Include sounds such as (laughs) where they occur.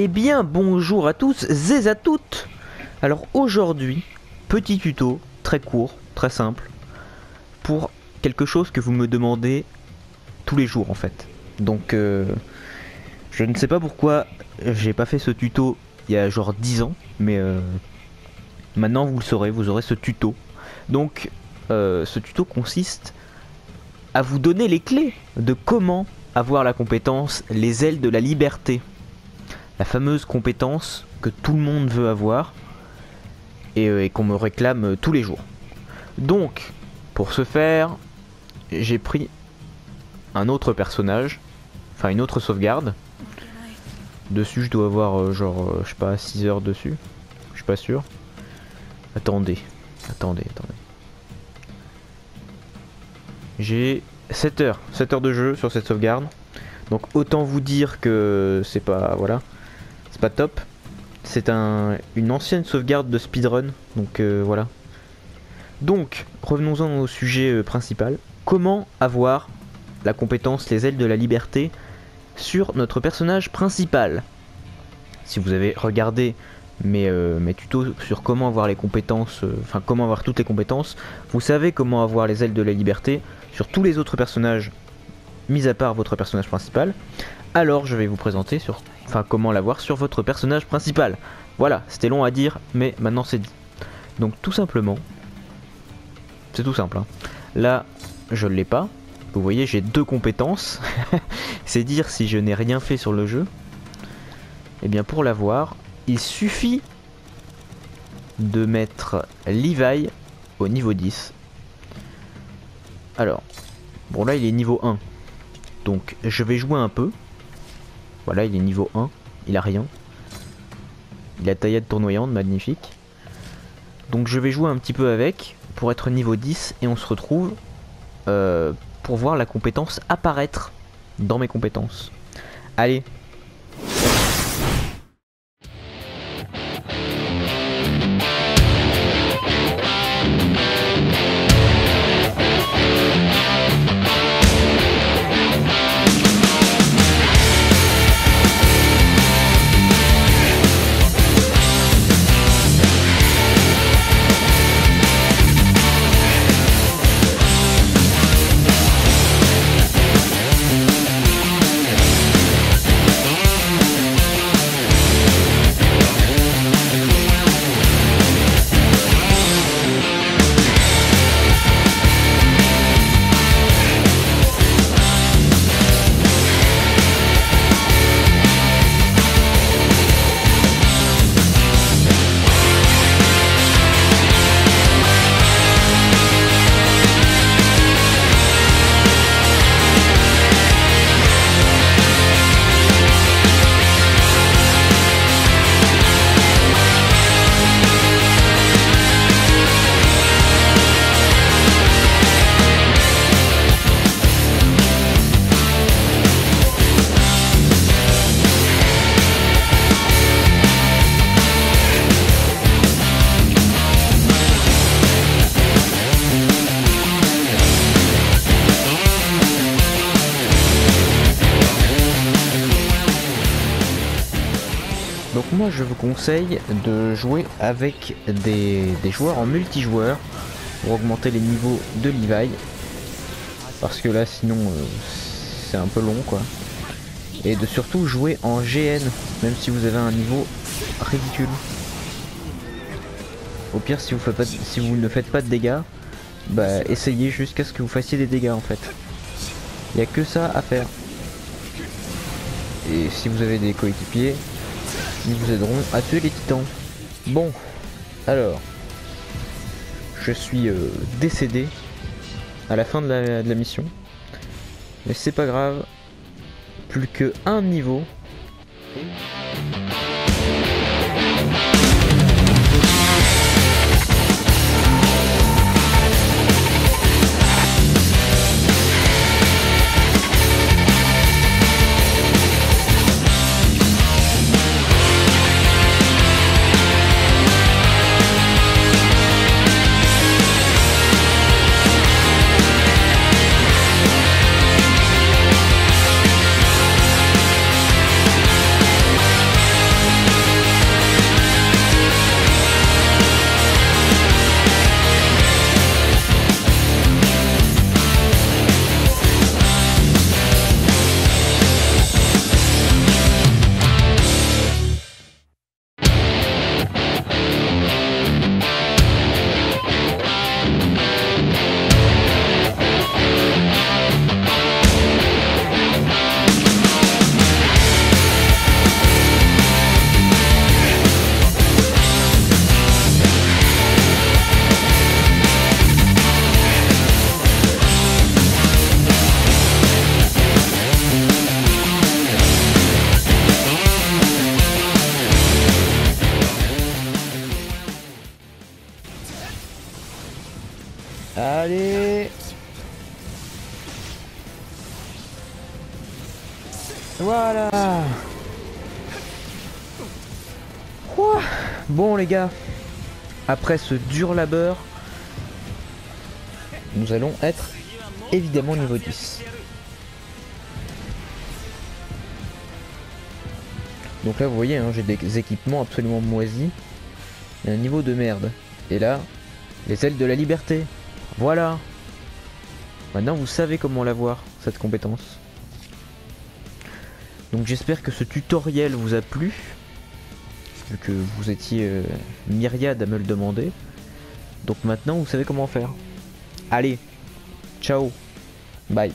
Eh bien, bonjour à tous et à toutes Alors aujourd'hui, petit tuto, très court, très simple, pour quelque chose que vous me demandez tous les jours en fait. Donc, euh, je ne sais pas pourquoi j'ai pas fait ce tuto il y a genre 10 ans, mais euh, maintenant vous le saurez, vous aurez ce tuto. Donc, euh, ce tuto consiste à vous donner les clés de comment avoir la compétence les ailes de la liberté la fameuse compétence que tout le monde veut avoir et, euh, qu'on me réclame euh, tous les jours. Donc, pour ce faire, j'ai pris un autre personnage, enfin une autre sauvegarde. Dessus, je dois avoir euh, genre, je sais pas, 6 heures dessus. Je suis pas sûr. Attendez, attendez, attendez. J'ai 7 heures, 7 heures de jeu sur cette sauvegarde. Donc autant vous dire que c'est pas voilà, pas top. C'est un, une ancienne sauvegarde de speedrun, donc euh, voilà. Donc, revenons-en au sujet euh, principal. Comment avoir la compétence les ailes de la liberté sur notre personnage principal? Si vous avez regardé mes, euh, mes tutos sur comment avoir les compétences, enfin comment avoir toutes les compétences, vous savez comment avoir les ailes de la liberté sur tous les autres personnages, mis à part votre personnage principal. Alors je vais vous présenter sur enfin comment l'avoir sur votre personnage principal. Voilà, c'était long à dire, mais maintenant c'est dit. Donc tout simplement, c'est tout simple. Hein. Là, je ne l'ai pas. Vous voyez, j'ai deux compétences. (laughs) c'est dire si je n'ai rien fait sur le jeu. Et eh bien pour l'avoir, il suffit de mettre Levi au niveau 10. Alors, bon là il est niveau 1. Donc je vais jouer un peu. Voilà, il est niveau 1. Il a rien. Il a taillade tournoyante, magnifique. Donc je vais jouer un petit peu avec pour être niveau 10 et on se retrouve euh, pour voir la compétence apparaître dans mes compétences. Allez, moi je vous conseille de jouer avec des, joueurs en multijoueur pour augmenter les niveaux de Levi. Parce que là sinon euh, c'est un peu long quoi. Et de surtout jouer en GN, même si vous avez un niveau ridicule. Au pire si vous, faites pas, si vous ne faites pas de dégâts, bah essayez jusqu'à ce que vous fassiez des dégâts en fait. Il n'y a que ça à faire. Et si vous avez des coéquipiers, ils vous aideront à tuer les titans. Bon, alors, je suis euh, décédé à la fin de la, de la mission. Mais c'est pas grave, plus que un niveau. Allez Voilà Ouah Bon les gars, après ce dur labeur, nous allons être évidemment niveau 10. Donc là vous voyez, hein, j'ai des équipements absolument moisis. Et un niveau de merde. Et là, les ailes de la liberté. Voilà. Maintenant vous savez comment l'avoir, cette compétence. Donc j'espère que ce tutoriel vous a plu. Vu que vous étiez euh, myriade à me le demander. Donc maintenant vous savez comment faire. Allez, ciao, bye.